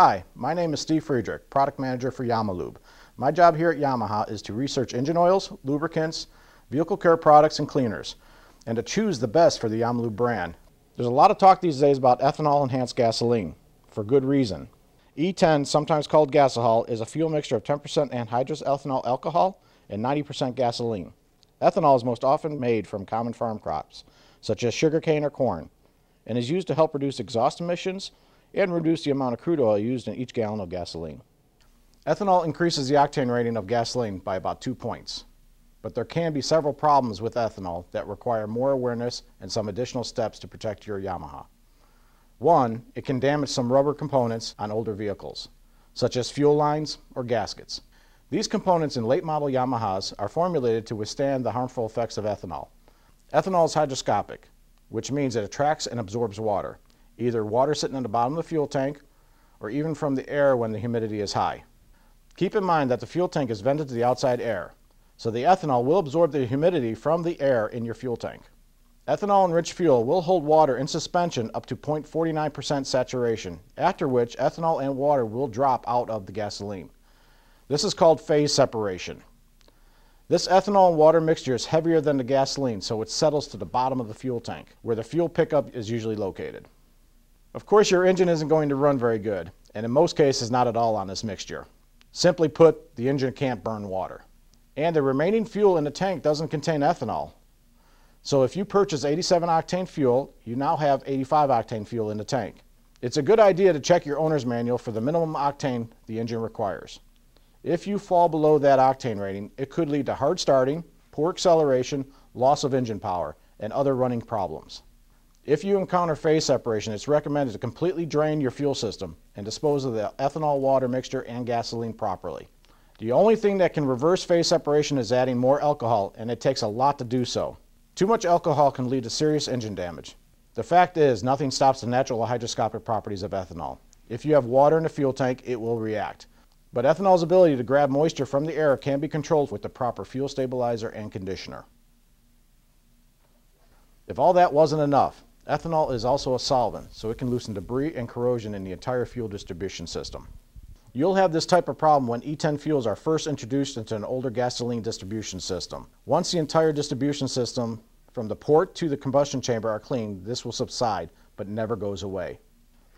Hi, my name is Steve Friedrich, Product Manager for Yamalube. My job here at Yamaha is to research engine oils, lubricants, vehicle care products, and cleaners, and to choose the best for the Yamalube brand. There's a lot of talk these days about ethanol enhanced gasoline, for good reason. E10, sometimes called gasohol, is a fuel mixture of 10% anhydrous ethanol alcohol and 90% gasoline. Ethanol is most often made from common farm crops, such as sugarcane or corn, and is used to help reduce exhaust emissions and reduce the amount of crude oil used in each gallon of gasoline. Ethanol increases the octane rating of gasoline by about two points, but there can be several problems with ethanol that require more awareness and some additional steps to protect your Yamaha. One, it can damage some rubber components on older vehicles, such as fuel lines or gaskets. These components in late model Yamahas are formulated to withstand the harmful effects of ethanol. Ethanol is hygroscopic, which means it attracts and absorbs water, either water sitting in the bottom of the fuel tank or even from the air when the humidity is high. Keep in mind that the fuel tank is vented to the outside air, so the ethanol will absorb the humidity from the air in your fuel tank. Ethanol-enriched fuel will hold water in suspension up to 0.49% saturation, after which ethanol and water will drop out of the gasoline. This is called phase separation. This ethanol and water mixture is heavier than the gasoline, so it settles to the bottom of the fuel tank, where the fuel pickup is usually located. Of course, your engine isn't going to run very good, and in most cases not at all on this mixture. Simply put, the engine can't burn water. And the remaining fuel in the tank doesn't contain ethanol, so if you purchase 87 octane fuel, you now have 85 octane fuel in the tank. It's a good idea to check your owner's manual for the minimum octane the engine requires. If you fall below that octane rating, it could lead to hard starting, poor acceleration, loss of engine power, and other running problems. If you encounter phase separation, it's recommended to completely drain your fuel system and dispose of the ethanol water mixture and gasoline properly. The only thing that can reverse phase separation is adding more alcohol, and it takes a lot to do so. Too much alcohol can lead to serious engine damage. The fact is, nothing stops the natural hygroscopic properties of ethanol. If you have water in the fuel tank, it will react. But ethanol's ability to grab moisture from the air can be controlled with the proper fuel stabilizer and conditioner. If all that wasn't enough, ethanol is also a solvent, so it can loosen debris and corrosion in the entire fuel distribution system. You'll have this type of problem when E10 fuels are first introduced into an older gasoline distribution system. Once the entire distribution system from the port to the combustion chamber are cleaned, this will subside, but never goes away.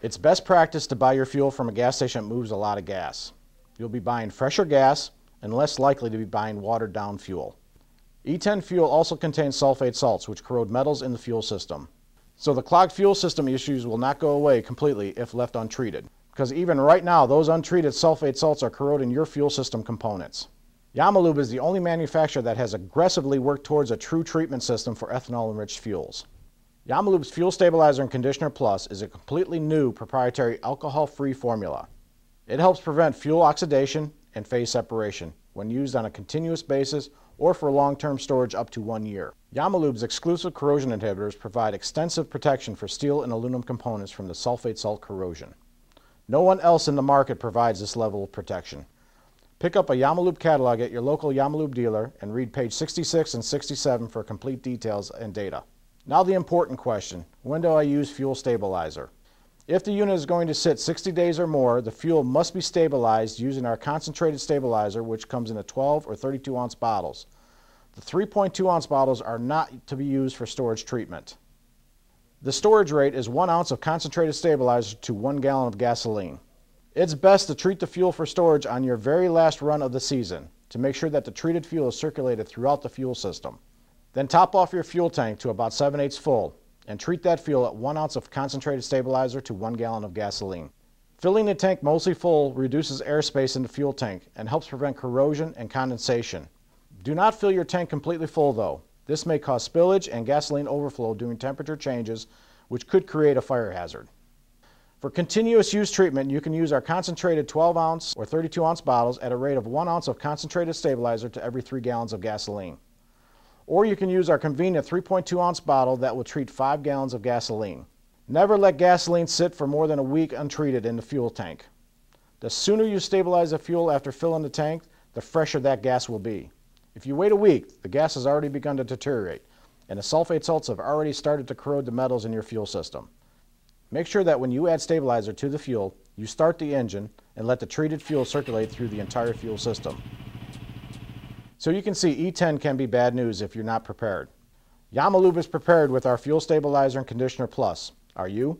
It's best practice to buy your fuel from a gas station that moves a lot of gas. You'll be buying fresher gas and less likely to be buying watered down fuel. E10 fuel also contains sulfate salts, which corrode metals in the fuel system. So the clogged fuel system issues will not go away completely if left untreated because even right now, those untreated sulfate salts are corroding your fuel system components. Yamalube is the only manufacturer that has aggressively worked towards a true treatment system for ethanol-enriched fuels. Yamalube's Fuel Stabilizer and Conditioner Plus is a completely new proprietary alcohol-free formula. It helps prevent fuel oxidation and phase separation when used on a continuous basis or for long-term storage up to one year. Yamalube's exclusive corrosion inhibitors provide extensive protection for steel and aluminum components from the sulfate salt corrosion. No one else in the market provides this level of protection. Pick up a Yamalube catalog at your local Yamalube dealer and read page 66 and 67 for complete details and data. Now the important question, when do I use fuel stabilizer? If the unit is going to sit 60 days or more, the fuel must be stabilized using our concentrated stabilizer which comes in a 12 or 32 ounce bottles. The 3.2 ounce bottles are not to be used for storage treatment. The storage rate is one ounce of concentrated stabilizer to one gallon of gasoline. It's best to treat the fuel for storage on your very last run of the season to make sure that the treated fuel is circulated throughout the fuel system. Then top off your fuel tank to about 7 eighths full and treat that fuel at one ounce of concentrated stabilizer to one gallon of gasoline. Filling the tank mostly full reduces airspace in the fuel tank and helps prevent corrosion and condensation. Do not fill your tank completely full though. This may cause spillage and gasoline overflow during temperature changes, which could create a fire hazard. For continuous use treatment, you can use our concentrated 12 ounce or 32 ounce bottles at a rate of 1 ounce of concentrated stabilizer to every 3 gallons of gasoline. Or you can use our convenient 3.2 ounce bottle that will treat 5 gallons of gasoline. Never let gasoline sit for more than a week untreated in the fuel tank. The sooner you stabilize the fuel after filling the tank, the fresher that gas will be. If you wait a week, the gas has already begun to deteriorate, and the sulfate salts have already started to corrode the metals in your fuel system. Make sure that when you add stabilizer to the fuel, you start the engine and let the treated fuel circulate through the entire fuel system. So you can see E10 can be bad news if you're not prepared. Yamalube is prepared with our Fuel Stabilizer and Conditioner Plus. Are you?